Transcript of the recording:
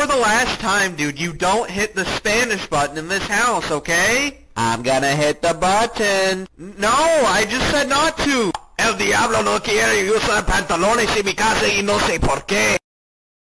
for the last time, dude, you don't hit the Spanish button in this house, okay? I'm gonna hit the button. No, I just said not to. El diablo no quiere. usar pantalones en mi casa y no sé por qué.